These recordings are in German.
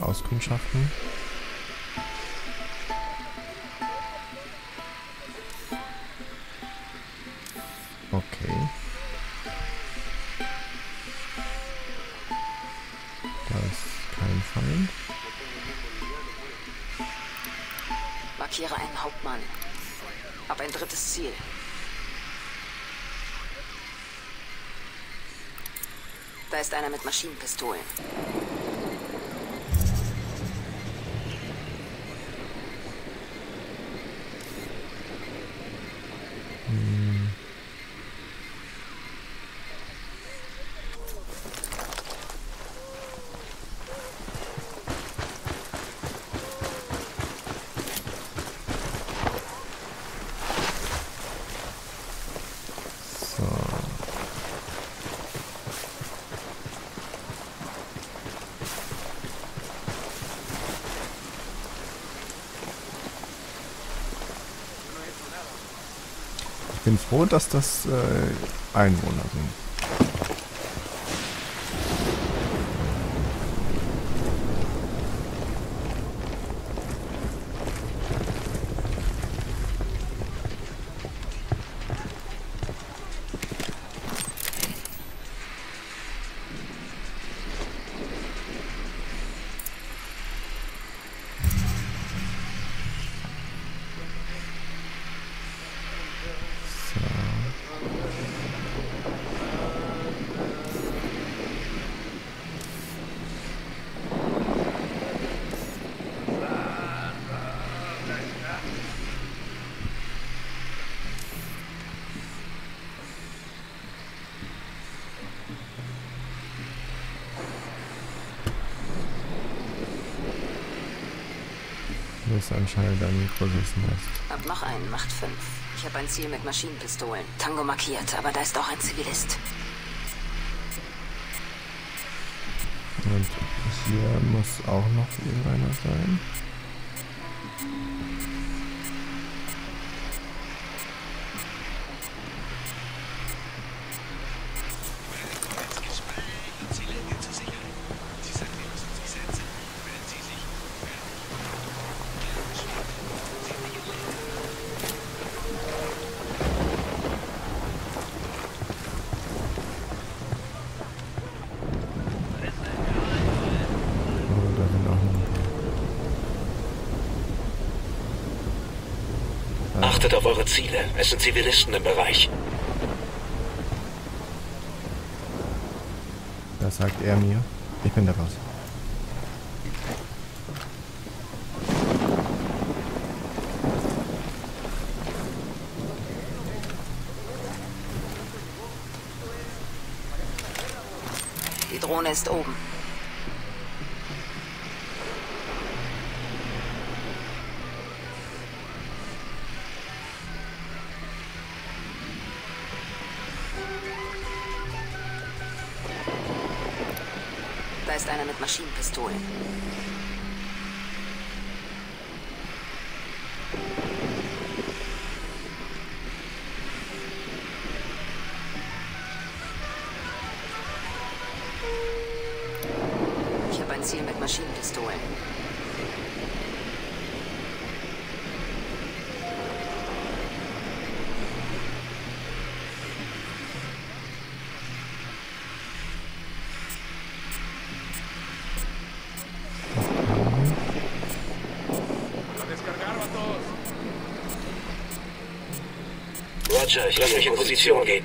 auskundschaften. Einer mit Maschinenpistolen. Bin froh, dass das äh, Einwohner sind. Ist anscheinend ein großes Nest. Hab noch einen, macht fünf. Ich habe ein Ziel mit Maschinenpistolen. Tango markiert, aber da ist auch ein Zivilist. Und hier muss auch noch irgendeiner sein. Achtet auf eure Ziele. Es sind Zivilisten im Bereich. Das sagt er mir. Ich bin der Boss. Die Drohne ist oben. Mit Roger, ich lasse mich in Position gehen.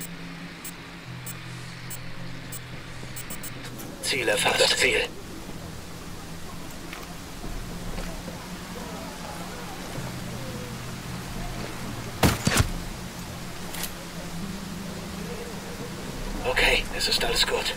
Ziel erfasst. Das Ziel. Okay, es ist alles gut.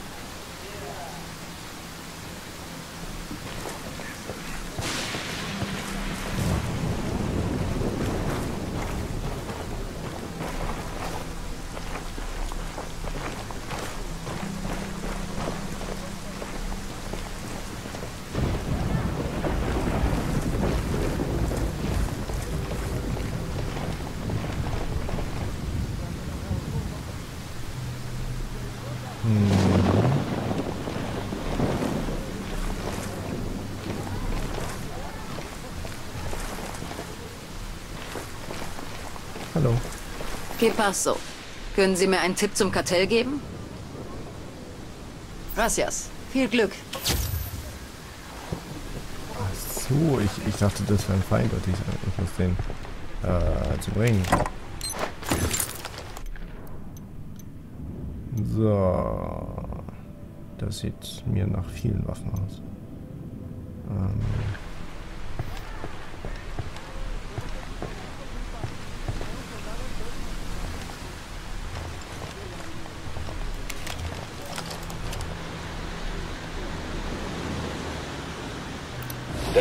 Que paso? Können Sie mir einen Tipp zum Kartell geben? Gracias. Viel Glück. Ach so, ich, ich dachte, das wäre ein Feind ich, ich muss den äh, zu bringen. So. Das sieht mir nach vielen Waffen aus. Ähm.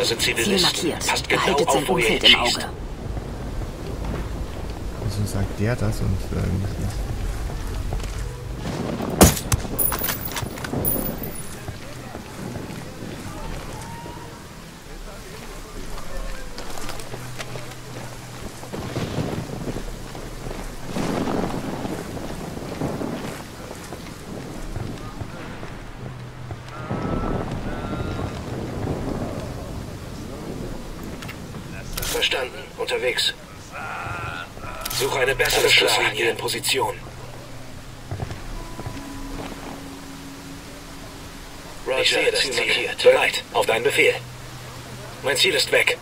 Sind Ziel Zivilisten. markiert. Passt genau Behaltet sein auf, wo ihr Umfeld im. Auge. Wieso sagt der das und äh, nicht ich? Verstanden. Unterwegs. Suche eine bessere Schusslinie in Position. Ich sehe das Ziel markiert. Bereit. Auf deinen Befehl. Mein Ziel ist weg.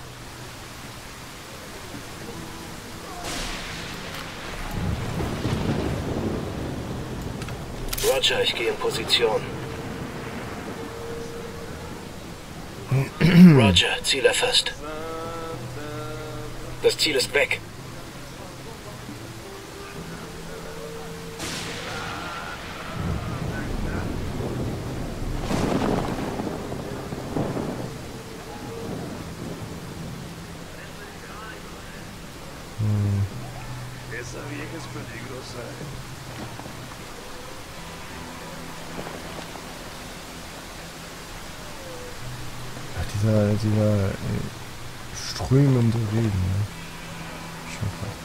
Roger, ich gehe in Position. Roger, Ziel erfasst. Das Ziel ist weg. Esa vieja es peligrosa. Ach, dieser, dieser äh, strömende Regen, ne? Schon krass.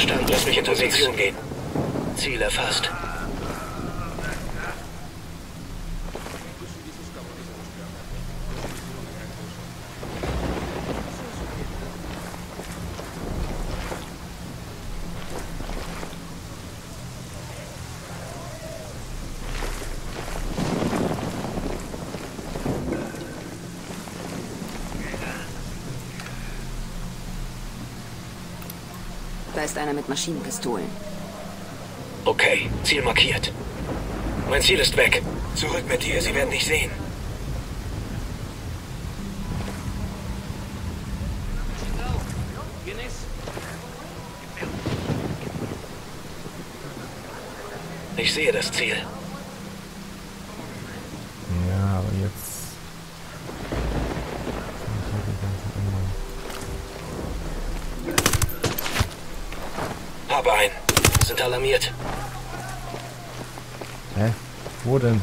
Verstanden, lass mich in Position gehen. Ziel erfasst. Ist einer mit Maschinenpistolen. Okay, Ziel markiert. Mein Ziel ist weg. Zurück mit dir, sie werden dich sehen. Ich sehe das Ziel. Ja, aber jetzt. Einen. Sind alarmiert. Hä? Wo denn?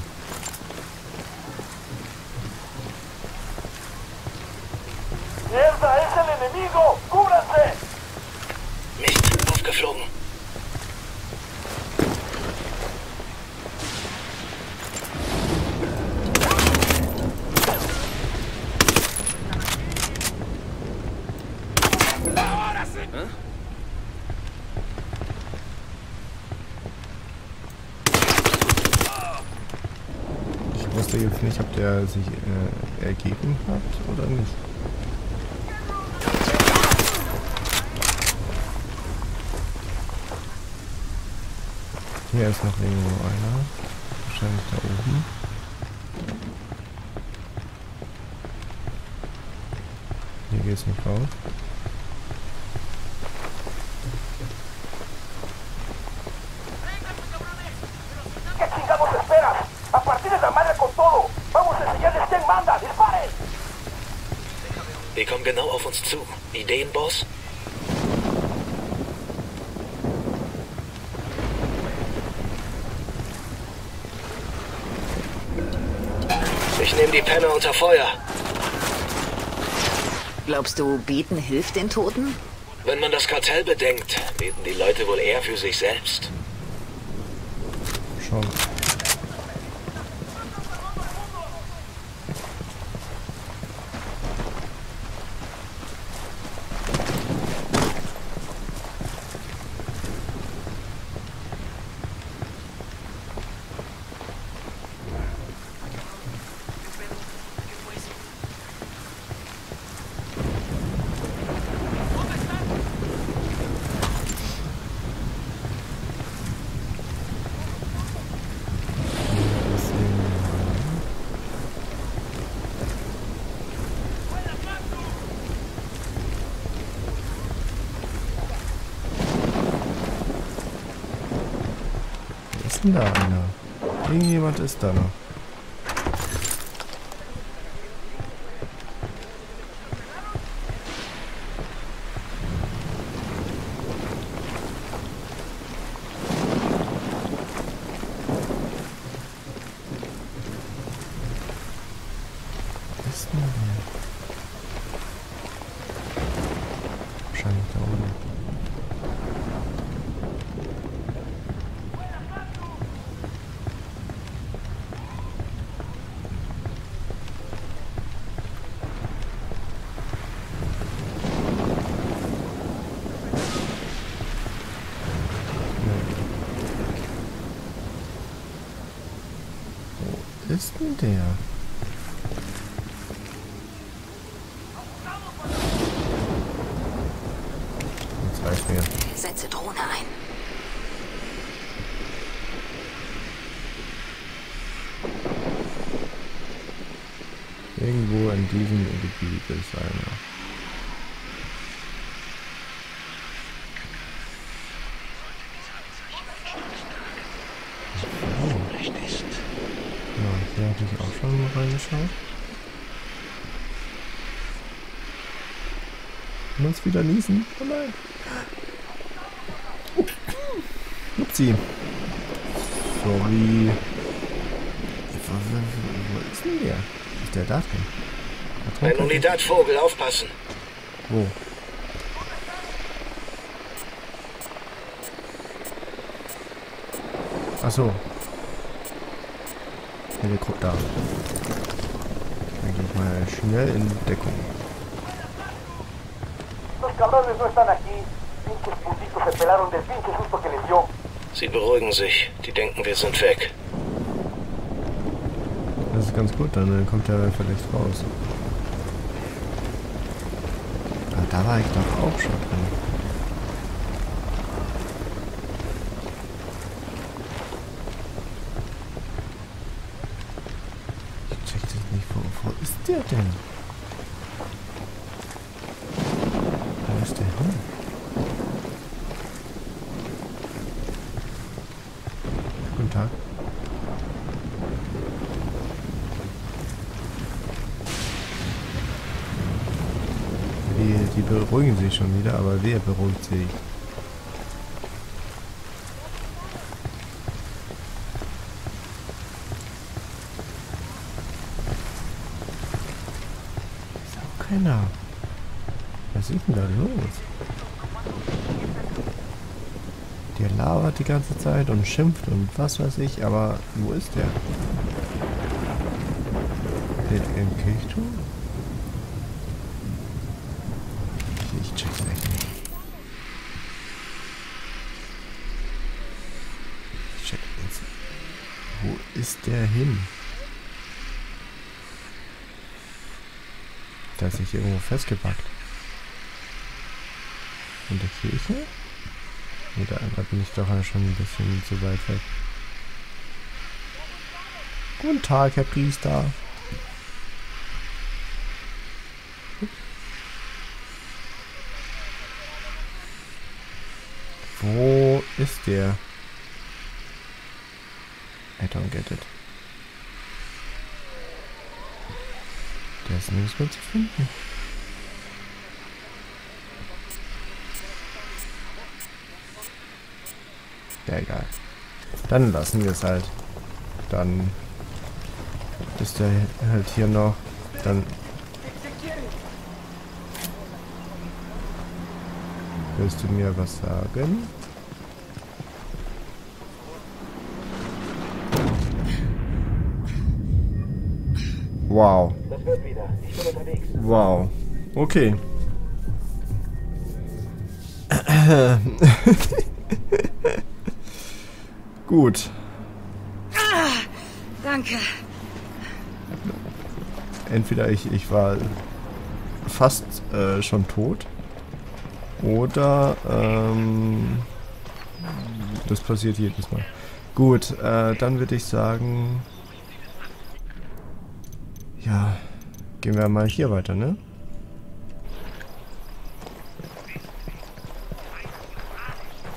¡Mierda! ¡Es el enemigo! ¡Cúbranse! Mist, aufgeflogen. Ich wusste jetzt nicht, ob der sich äh, ergeben hat oder nicht. Hier ist noch irgendwo einer. Wahrscheinlich da oben. Hier gehst nicht raus. Kommen genau auf uns zu. Ideen, Boss? Ich nehme die Penner unter Feuer. Glaubst du, Bieten hilft den Toten? Wenn man das Kartell bedenkt, beten die Leute wohl eher für sich selbst. Schon. Wer ist denn da einer? Irgendjemand ist da noch. Wer ist denn da? Wahrscheinlich da oben. Wo ist denn der? Jetzt reicht mir. Setze Drohne ein. Irgendwo in diesem Gebiet ist einer. Oh. Ja, hier hatte ich reingeschaut. Und uns wieder niesen. Oh nein. Upsi. Sorry. Wo, ist denn der? Ist der da drin? Da Ein Unidatvogel, aufpassen. Wo? Ach so. Helikopter. Dann gehe ich mal schnell in Deckung. Sie beruhigen sich. Die denken, wir sind weg. Das ist ganz gut, dann äh, kommt er vielleicht raus. Ah, da war ich doch auch schon drin. Ich check das nicht. Wo, ist der denn? Wo ist der hin? Guten Tag. Die, die beruhigen sich schon wieder, aber wer beruhigt sich? Ist auch keiner. Was ist denn da los? Der labert die ganze Zeit und schimpft und was weiß ich, aber wo ist der? Der im Kirchturm? Ich, check's echt nicht. Ich check jetzt. Wo ist der hin? Der hat sich irgendwo festgepackt. In der Kirche? Da bin ich doch schon ein bisschen zu weit weg. Guten Tag, Herr Priester. Wo ist der? I don't get it. Der ist nirgends mehr zu finden. Ja, egal. Dann lassen wir es halt. Dann ist der halt hier noch. Dann Willst du mir was sagen? Wow. Wow. Okay. Gut. Danke. Entweder ich, ich war fast äh, schon tot. Oder ähm, das passiert jedes Mal. Gut, äh, dann würde ich sagen... Ja, gehen wir mal hier weiter, ne?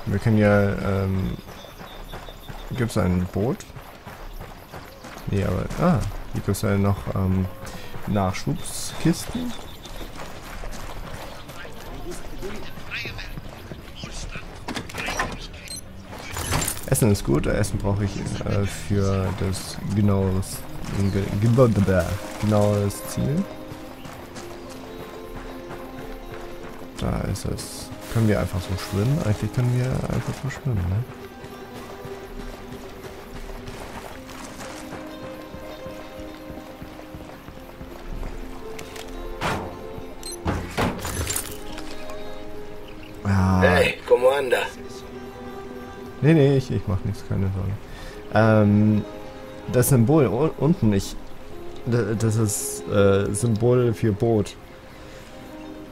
Wir können ja, ähm... Gibt es ein Boot? Nee, aber... Ah, hier gibt es ja noch, ähm... Nachschubskisten. Essen ist gut, Essen brauche ich äh, für das genaues, ge, ge, genaues Ziel. Da ist es. Können wir einfach so schwimmen? Eigentlich können wir einfach so schwimmen, ne? Anda? Nee, nee, ich, ich mach nichts, keine Sorge. Ähm, das Symbol unten, ich. da- Das ist äh, Symbol für Boot.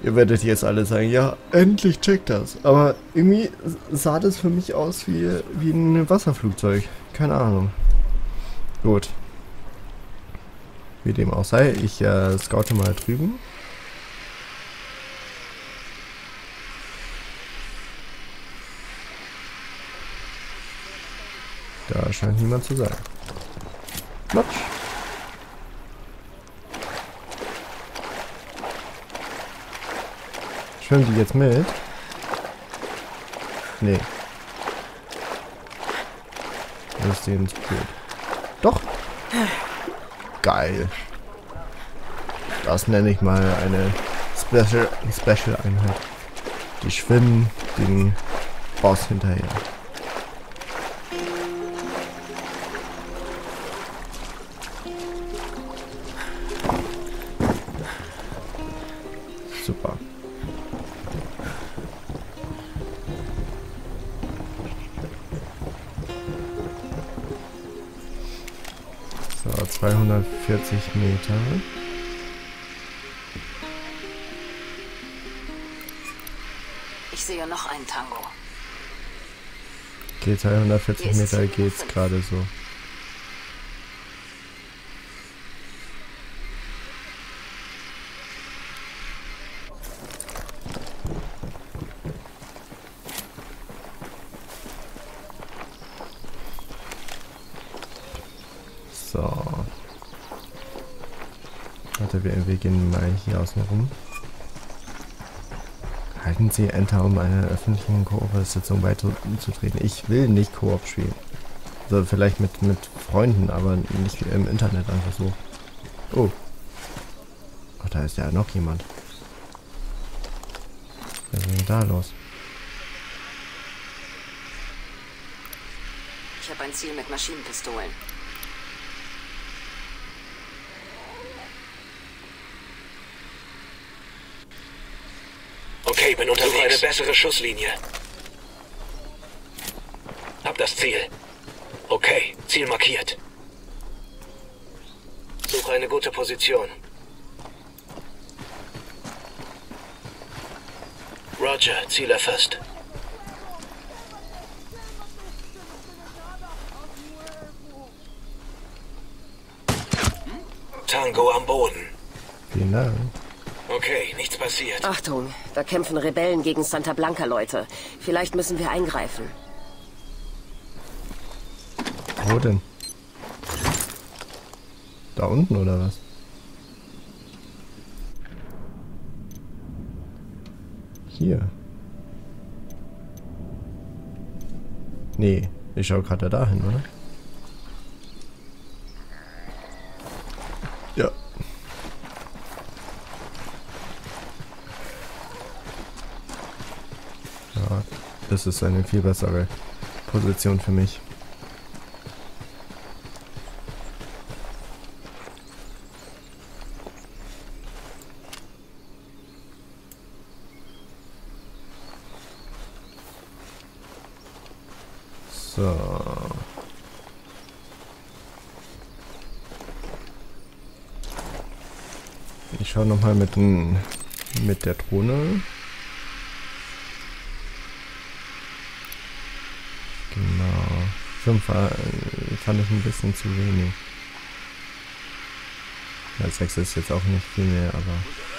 Ihr werdet jetzt alle sagen, ja, endlich checkt das. Aber irgendwie sah das für mich aus wie, wie ein Wasserflugzeug. Keine Ahnung. Gut. Wie dem auch sei, ich äh, scoute mal drüben. Da scheint niemand zu sein. Matsch. Schwimmen die jetzt mit? Nee. Das ist denen zu blöd. Doch. Geil. Das nenne ich mal eine Special, Special. Die schwimmen den Boss hinterher. 240 Meter. Ich sehe noch einen Tango. Okay, 240 Hier ist Meter Ziel geht's gerade. So. Warte, wir, wir gehen mal hier außen rum. Halten Sie Enter, um einer öffentlichen Koop-Sitzung beizutreten. Ich will nicht Koop spielen. Also vielleicht mit, mit Freunden, aber nicht im Internet einfach so. Oh. Ach, da ist ja noch jemand. Was ist denn da los? Ich habe ein Ziel mit Maschinenpistolen. Bin unterwegs. Suche eine bessere Schusslinie. Hab das Ziel. Okay, Ziel markiert. Suche eine gute Position. Roger, Ziel erfasst. Tango am Boden. Vielen Dank. Okay, nichts passiert. Achtung, da kämpfen Rebellen gegen Santa Blanca, Leute. Vielleicht müssen wir eingreifen. Wo denn? Da unten oder was? Hier. Nee, ich schau gerade dahin, oder? Das ist eine viel bessere Position für mich. So. Ich schaue nochmal mit, mit der Drohne. 5 war, fand ich ein bisschen zu wenig. Ja, 6 ist jetzt auch nicht viel mehr, aber...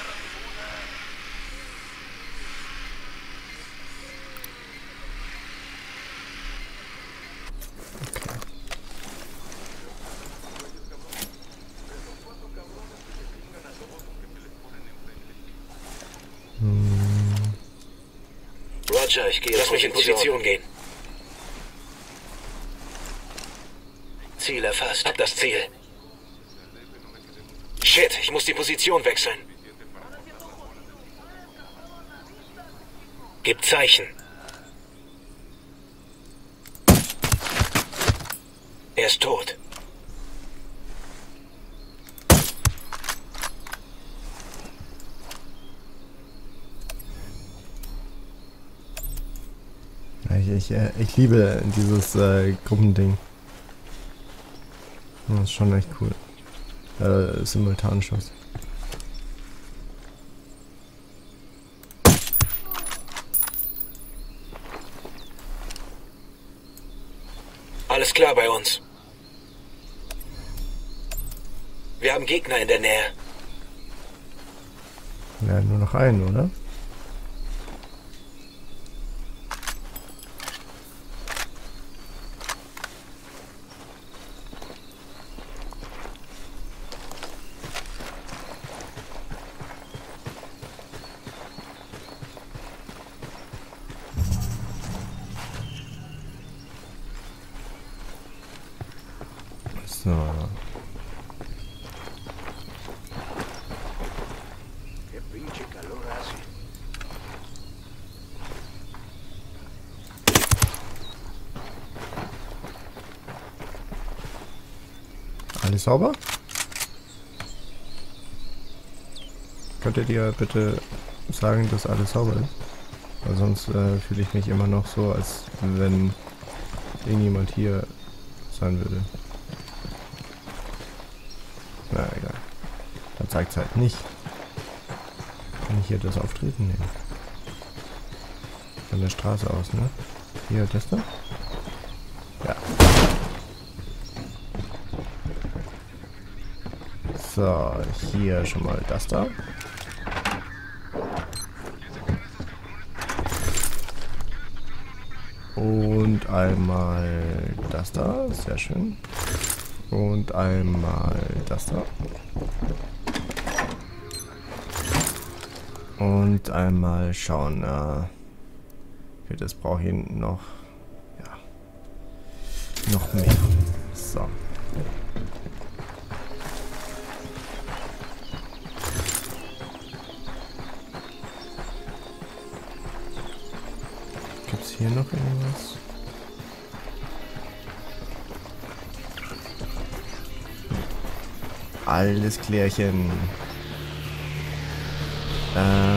Position wechseln. Gib Zeichen. Er ist tot. Ich, ich, äh, ich liebe dieses äh, Gruppending. Das ist schon echt cool. Äh, Simultanschuss. Alles klar bei uns. Wir haben Gegner in der Nähe. Ja, nur noch einen, oder? Alles sauber? Könntet ihr bitte sagen, dass alles sauber ist? Weil sonst äh, fühle ich mich immer noch so, als wenn irgendjemand hier sein würde. Na egal. Dann zeigt es halt nicht. Kann ich hier das Auftreten nehmen? Von der Straße aus, ne? Hier, das da? Ja. So, hier schon mal das da. Und einmal das da, sehr schön. Und einmal das da. Und einmal schauen, äh, für das brauche ich noch, ja, noch mehr. Hier noch irgendwas? Alles klärchen. Ähm.